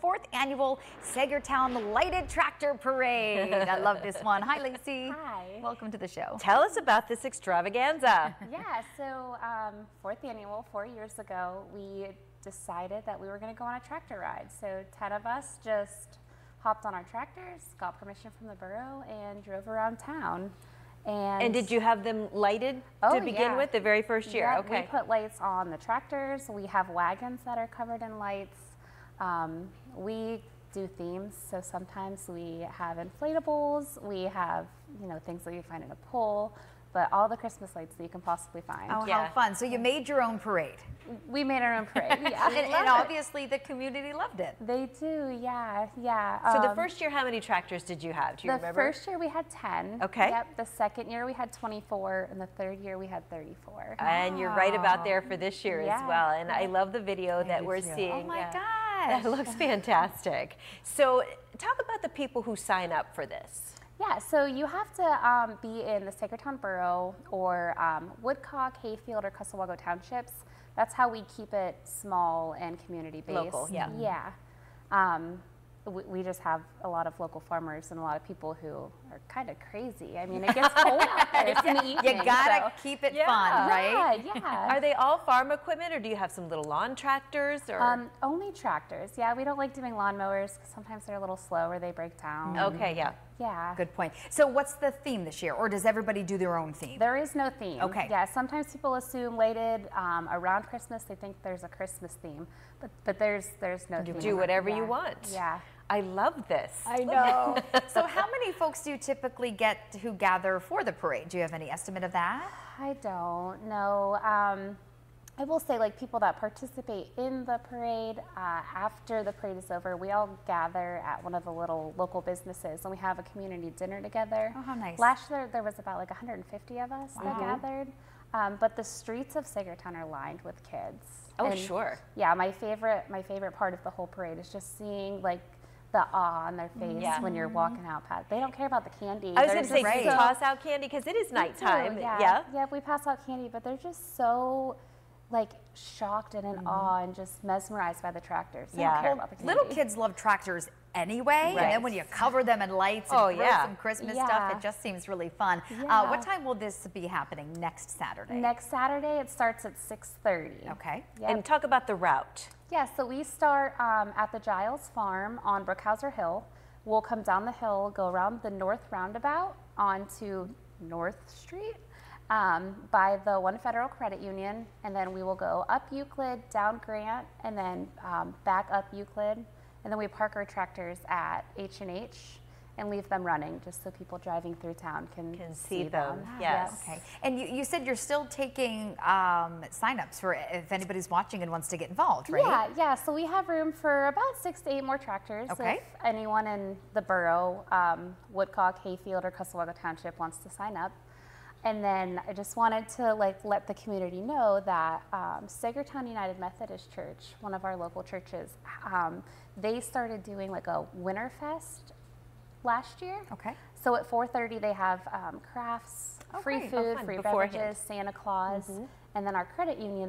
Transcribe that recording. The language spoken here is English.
fourth annual Saegertown Lighted Tractor Parade. I love this one. Hi, Lacy. Hi. Welcome to the show. Tell us about this extravaganza. Yeah, so um, fourth annual, four years ago, we decided that we were going to go on a tractor ride. So 10 of us just hopped on our tractors, got permission from the borough, and drove around town. And, And did you have them lighted Oh, to begin yeah. with the very first year? Yeah, okay. We put lights on the tractors. We have wagons that are covered in lights. Um, we do themes, so sometimes we have inflatables. We have, you know, things that you find in a pool, but all the Christmas lights that you can possibly find. Oh, Yeah. how fun. So you made your own parade. We made our own parade. Yeah, And, and obviously the community loved it. they do. Yeah, yeah. so the Um, first year, how many tractors did you have? Do you remember? the first year we had 10. Okay. Yep. The second year we had 24, and the third year we had 34. and you're right about there for this year as well. And I love the video that we're too. seeing. Oh my yeah. That looks fantastic. So talk about the people who sign up for this. Yeah, so you have to um, be in the Saegertown Borough or um, Woodcock, Hayfield, or Cussewago Townships. That's how we keep it small and community based. Local, yeah. Yeah. Um, we, we just have a lot of local farmers and a lot of people who are kind of crazy. I mean, it gets cold out there. It's in the evening. You gotta so- keep it Yeah. fun, right? Yeah, yeah. Are they all farm equipment, or do you have some little lawn tractors? Or Um, only tractors. Yeah, we don't like doing lawn mowers because sometimes they're a little slow or they break down. okay, yeah. Yeah. Good point. So what's the theme this year? Or does everybody do their own theme? There is no theme. Okay. Yeah, sometimes people assume lighted um, around Christmas. They think there's a Christmas theme, but but there's there's no theme. Do whatever you want. Yeah. I love this. I know. so how many folks do you typically get who gather for the parade? Do you have any estimate of that? I don't know. Um, I will say, like people that participate in the parade uh, after the parade is over, we all gather at one of the little local businesses and we have a community dinner together. Oh, how nice. Last year there was about like 150 of us that gathered, um, but the streets of Saegertown are lined with kids. Oh, And, sure. Yeah, my favorite my favorite part of the whole parade is just seeing like the awe on their face Yeah. when you're walking out past. They don't care about the candy. I was going to say, you toss out candy because it is nighttime. Yeah. yeah. Yeah, we pass out candy, but they're just so like shocked and in Mm-hmm. awe and just mesmerized by the tractors. They Yeah. don't care about the. Little kids love tractors anyway, Right. and then when you cover them in lights and Oh, yeah. some Christmas Yeah. stuff, it just seems really fun. Uh, what time will this be happening next Saturday? Next Saturday it starts at 6:30. Okay. Yep. And talk about the route. Yeah, so we start um, at the Giles Farm on Brookhauser Hill. We'll come down the hill, go around the north roundabout onto North Street um, by the One Federal Credit Union, and then we will go up Euclid, down Grant, and then um, back up Euclid, and then we park our tractors at H and H and leave them running, just so people driving through town can, Can see them, yes. Okay. And you, you said you're still taking um, signups for if anybody's watching and wants to get involved, right? Yeah, yeah. So we have room for about six to eight more tractors. Okay. If anyone in the borough, um, Woodcock, Hayfield, or Cussewago Township wants to sign up. And then I just wanted to like let the community know that um, Saegertown United Methodist Church, one of our local churches, um, they started doing like a Winter Fest last year. Okay. So at 4:30 they have um, crafts, Oh, free great. Oh, food, fun. free Beforehand. beverages, Santa Claus, and then our credit union